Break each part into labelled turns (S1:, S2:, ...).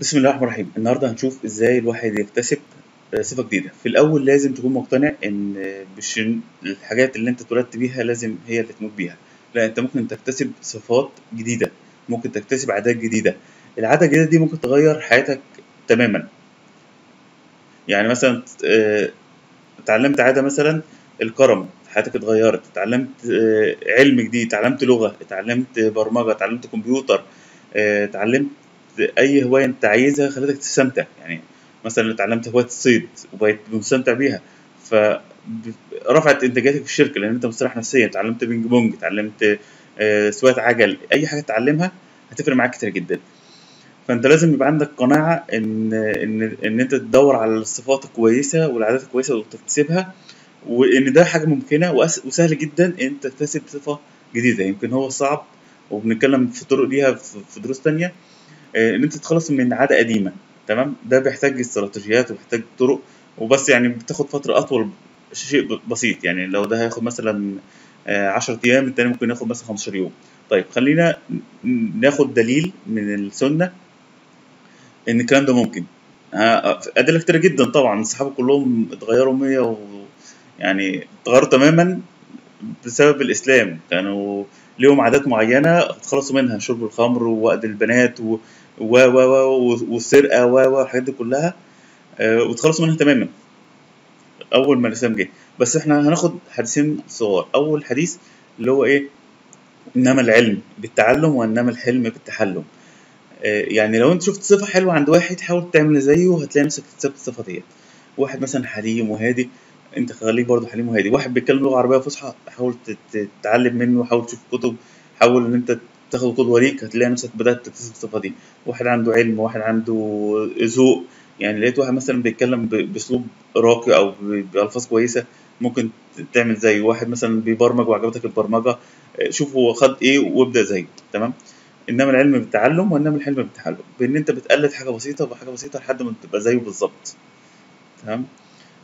S1: بسم الله الرحمن الرحيم. النهارده هنشوف إزاي الواحد يكتسب آه، صفة جديدة. في الأول لازم تكون مقتنع آه، مش الحاجات اللي أنت اتولدت بيها لازم هي اللي تموت بيها. لا أنت ممكن تكتسب صفات جديدة. ممكن تكتسب عادات جديدة. العادة الجديدة دي ممكن تغير حياتك تماما. يعني مثلا آه، اتعلمت عادة مثلا الكرم حياتك اتغيرت. اتعلمت آه، علم جديد. اتعلمت لغة. اتعلمت برمجة. اتعلمت كمبيوتر. اتعلمت أي هواية أنت عايزها خلتك تستمتع. يعني مثلا اتعلمت هواية الصيد وبقيت مستمتع بيها فرفعت إنتاجيتك في الشركة لأن أنت مستريح نفسيا. اتعلمت بينج بونج اتعلمت آه، سواقة عجل أي حاجة تتعلمها هتفرق معاك كتير جدا. فأنت لازم يبقى عندك قناعة إن إن إن أنت تدور على الصفات الكويسة والعادات الكويسة وتكتسبها وإن ده حاجة ممكنة وسهل جدا إن أنت تكتسب صفة جديدة. يمكن هو صعب وبنتكلم في طرق ليها في دروس تانية إن أنت تتخلص من عادة قديمة تمام؟ ده بيحتاج استراتيجيات وبيحتاج طرق وبس يعني بتاخد فترة أطول شيء بسيط. يعني لو ده هياخد مثلا 10 أيام التاني ممكن ياخد مثلا 15 يوم. طيب خلينا ناخد دليل من السنة إن الكلام ده ممكن. آه، أدلة كتير جدا طبعا. الصحابة كلهم اتغيروا 100 و يعني اتغيروا تماما بسبب الإسلام. كانوا ليهم عادات معينة اتخلصوا منها شرب الخمر ووأد البنات و و و و والسرقة و و الحاجات دي كلها آه، واتخلصوا منها تماما. أول ما الإسلام جه. بس إحنا هناخد حديثين صغار. أول حديث اللي هو إيه؟ إنما العلم بالتعلم وإنما الحلم بالتحلم. آه، يعني لو أنت شفت صفة حلوة عند واحد حاول تعمل زيه هتلاقي نفسك اكتسبت الصفة ديت. واحد مثلا حليم وهادي أنت خليك برضه حليم وهادي. واحد بيتكلم لغة عربية فصحى حاول تت- تتعلم منه حاول تشوف كتب حاول إن أنت تاخد قدوه ليك هتلاقي نفسك بدأت تكتسب الصفه دي. واحد عنده علم واحد عنده ذوق. يعني لقيت واحد مثلا بيتكلم بأسلوب راقي أو بألفاظ كويسة ممكن تعمل زيه واحد مثلا بيبرمج وعجبتك البرمجة آه، شوف هو خد إيه وابدأ زيه تمام؟ إنما العلم بالتعلم وإنما الحلم بالتحلم بإن أنت بتقلد حاجة بسيطة بحاجه بسيطة لحد ما تبقى زيه بالظبط تمام؟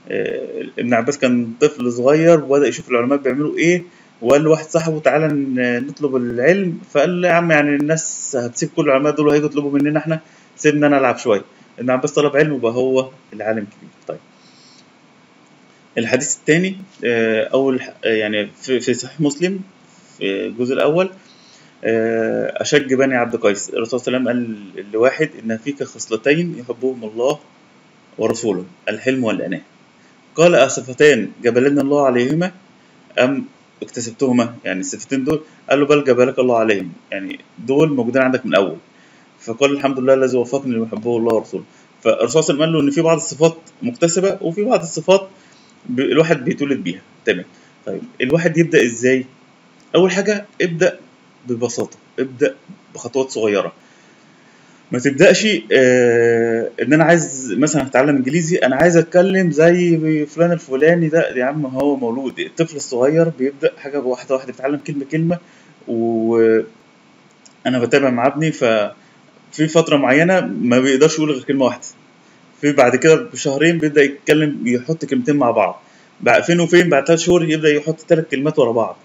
S1: آه، ابن عباس كان طفل صغير وبدأ يشوف العلماء بيعملوا إيه وقال له واحد صاحبه تعالى نطلب العلم. فقال له يا عم يعني الناس هتسيب كل العلماء دول وهيجوا يطلبوا مننا إحنا سيبنا أنا العب شوية. ابن عباس طلب علم وبقى هو العالم الكبير طيب. الحديث الثاني أول ح- آه، يعني في صحيح مسلم في الجزء الأول آه، أشج بني عبد قيس. الرسول صلى الله عليه وسلم قال لواحد إن فيك خصلتين يحبهم الله ورسوله الحلم والأناة. قال أصفتان جبلنا الله عليهما أم اكتسبتهما يعني الصفتين دول. قال له بل جبلك الله عليهم. يعني دول موجودين عندك من الأول فقال الحمد لله الذي وفقني لما يحبه الله ورسوله. فالرسول صلى الله عليه وسلم قال له إن في بعض الصفات مكتسبة وفي بعض الصفات الواحد بيتولد بيها. تمام. طيب الواحد يبدأ إزاي؟ أول حاجة ابدأ ببساطة ابدأ بخطوات صغيرة. ما تبدأش آه إن أنا عايز مثلا أتعلم إنجليزي أنا عايز أتكلم زي فلان الفلاني ده يا عم هو مولود. الطفل الصغير بيبدأ حاجة واحدة واحدة بيتعلم كلمة كلمة وأنا بتابع مع ابني ففي فترة معينة ما بيقدرش يقول غير كلمة واحدة. في بعد كده بشهرين بيبدأ يتكلم يحط كلمتين مع بعض. بعد فين وفين بعد ثلاث شهور يبدأ يحط ثلاث كلمات ورا بعض.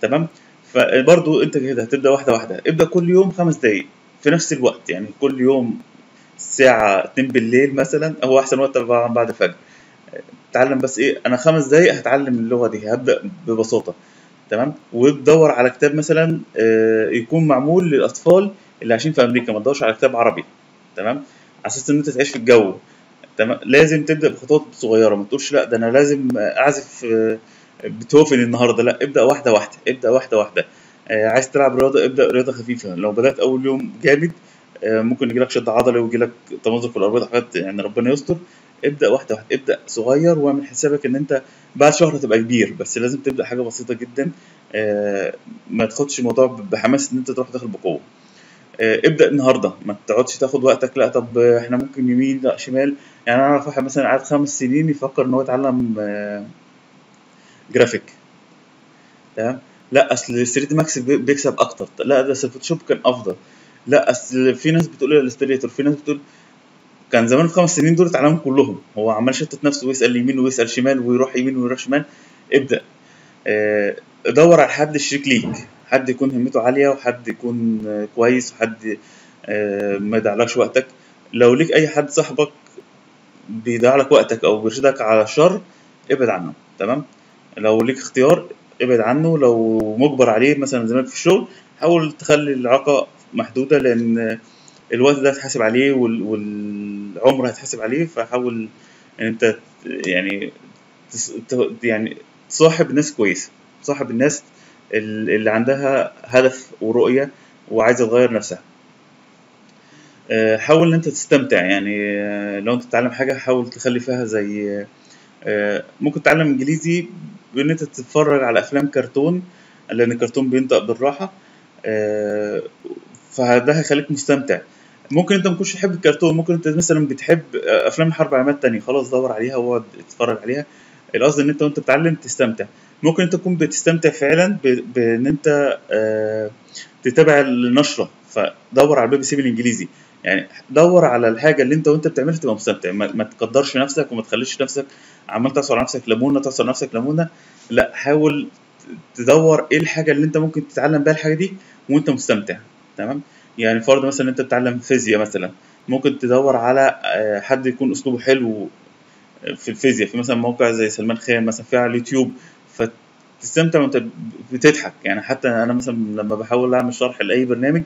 S1: تمام؟ فبرضو انت كده هتبدأ واحدة واحدة. ابدأ كل يوم خمس دقايق. في نفس الوقت يعني كل يوم الساعة 2 بالليل مثلا هو أحسن وقت طبعا بعد الفجر. اتعلم بس إيه أنا خمس دقايق هتعلم اللغة دي هبدأ ببساطة. تمام؟ وتدور على كتاب مثلا آه، يكون معمول للأطفال اللي عايشين في أمريكا ما تدورش على كتاب عربي. تمام؟ على أساس إن أنت تعيش في الجو. تمام؟ لازم تبدأ بخطوات صغيرة ما تقولش لا ده أنا لازم أعزف آه، بيتهوفن النهاردة لا ابدأ واحدة واحدة ابدأ واحدة واحدة. عايز تلعب رياضة ابدأ رياضة خفيفة. لو بدأت أول يوم جامد آه، ممكن يجيلك شد عضلي ويجيلك تمزق في الأربطة حاجات يعني ربنا يستر. ابدأ واحدة واحدة ابدأ صغير واعمل حسابك إن أنت بعد شهر هتبقى كبير بس لازم تبدأ حاجة بسيطة جدا. آه، ما تاخدش الموضوع بحماس إن أنت تروح داخل بقوة. آه، ابدأ النهاردة ما تقعدش تاخد وقتك. لا طب آه، إحنا ممكن يمين لا شمال. يعني أنا أعرف واحد مثلا قعد خمس سنين يفكر إن هو يتعلم آه، جرافيك تمام؟ لا أصل 3D Max بي- بيكسب أكتر. لا ده ال Photoshop كان أفضل. لا أصل في ناس بتقول ال Illustrator في ناس بتقول كان زمان في خمس سنين دول اتعلمهم كلهم. هو عمال يشتت نفسه ويسأل يمين ويسأل شمال ويروح يمين ويروح شمال. ابدأ. آه، دور على حد شريك ليك. حد يكون همته عالية وحد يكون كويس وحد آه، ما يضيعلكش وقتك. لو ليك أي حد صاحبك بيضيع لك وقتك أو بيرشدك على الشر ابعد عنه. تمام؟ لو ليك اختيار ابعد عنه. لو مجبر عليه مثلا زمانك في الشغل حاول تخلي العلاقة محدودة لأن الوقت ده هتحاسب عليه وال- والعمر هتحاسب عليه. فحاول إن أنت يعني يعني تصاحب ناس كويسة تصاحب الناس ال- اللي عندها هدف ورؤية وعايزة تغير نفسها. آه، حاول إن أنت تستمتع. يعني آه، لو أنت بتتعلم حاجة حاول تخلي فيها زي آه، ممكن تتعلم إنجليزي بأن أنت تتفرج على أفلام كرتون لأن الكرتون بينطق بالراحة آه، فده هيخليك مستمتع. ممكن أنت ما تكونش تحب الكرتون ممكن أنت مثلا بتحب آه، أفلام الحرب العالمية التانية خلاص دور عليها واقعد اتفرج عليها. القصد إن أنت وأنت بتتعلم تستمتع. ممكن أنت تكون بتستمتع فعلا بأن أنت آه، تتابع النشرة فدور على البي بي سي بالإنجليزي. يعني دور على الحاجة اللي انت وانت بتعملها تبقى مستمتع. ما, ما تقدرش نفسك وما تخليش نفسك عمال تعصر نفسك ليمونة تعصر نفسك ليمونة. لا حاول تدور إيه الحاجة اللي انت ممكن تتعلم بيها الحاجة دي وانت مستمتع. تمام؟ يعني فرض مثلا انت بتتعلم فيزياء مثلا. ممكن تدور على آه، حد يكون اسلوبه حلو في الفيزياء. في مثلا موقع زي سلمان خان مثلا في على اليوتيوب. فتستمتع وانت بتضحك. يعني حتى أنا مثلا لما بحاول أعمل شرح لأي برنامج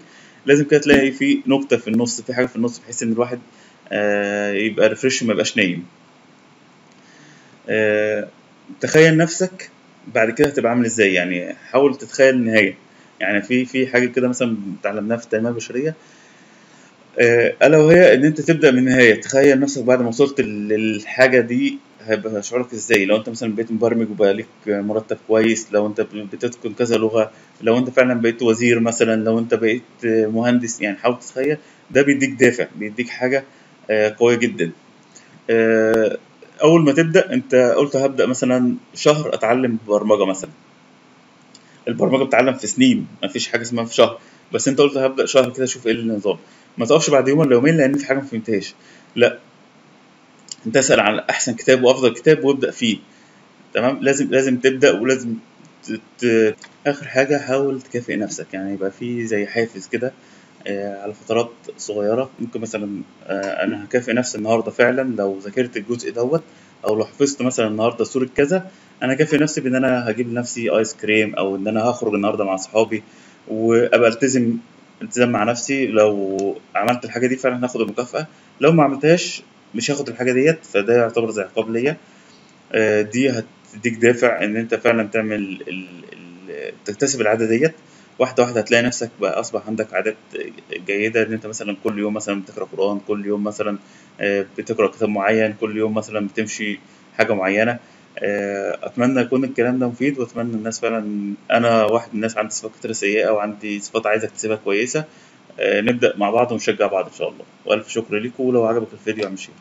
S1: لازم كده تلاقي في نكته في النص في حاجة في النص بحيث إن الواحد آه، يبقى ريفرش ما يبقاش نايم. آه، تخيل نفسك بعد كده هتبقى عامل إزاي؟ يعني حاول تتخيل النهاية. يعني في في حاجة كده مثلا اتعلمناها في التنميه البشرية. آه، ألا وهي إن أنت تبدأ من النهاية. تخيل نفسك بعد ما وصلت للحاجة دي هيبقى شعورك إزاي؟ لو أنت مثلا بقيت مبرمج وبقى لك مرتب كويس لو أنت بتتقن كذا لغة لو أنت فعلا بقيت وزير مثلا لو أنت بقيت مهندس يعني حاول تتخيل ده بيديك دافع بيديك حاجة آه، قوية جدا. آه، أول ما تبدأ أنت قلت هبدأ مثلا شهر أتعلم برمجة مثلا. البرمجة بتتعلم في سنين ما فيش حاجة اسمها في شهر. بس أنت قلت هبدأ شهر كده أشوف إيه النظام. ما تقفش بعد يوم ولا يومين لأن في حاجة ما فهمتهاش. لا انت اسأل عن أحسن كتاب وأفضل كتاب وابدأ فيه. تمام؟ لازم لازم تبدأ ولازم ت... ت... آخر حاجة حاول تكافئ نفسك. يعني يبقى في زي حافز كده آه، على فترات صغيرة. ممكن مثلا آه، أنا هكافئ نفسي النهارده فعلا لو ذاكرت الجزء دوت أو لو حفظت مثلا النهارده سورة كذا أنا هكافئ نفسي بإن أنا هجيب لنفسي ايس كريم أو إن أنا هخرج النهارده مع اصحابي وأبقى التزم التزام مع نفسي. لو عملت الحاجة دي فعلا هاخد المكافأة. لو ما عملتهاش مش هاخد الحاجة ديت فده يعتبر زي عقاب ليا. آه، دي هتديك دافع إن أنت فعلا تعمل ال... ال... تكتسب العادة ديت. واحدة واحدة هتلاقي نفسك بقى أصبح عندك عادات جيدة إن أنت مثلا كل يوم مثلا بتقرأ قرآن كل يوم مثلا آه، بتقرأ كتاب معين كل يوم مثلا بتمشي حاجة معينة. آه، أتمنى يكون الكلام ده مفيد وأتمنى الناس فعلا أنا واحد من الناس عندي صفات كتير سيئة وعندي صفات عايز أكتسبها كويسة. نبدأ مع بعض ونشجع بعض إن شاء الله. وألف شكر لكم ولو عجبك الفيديو اعمل شير.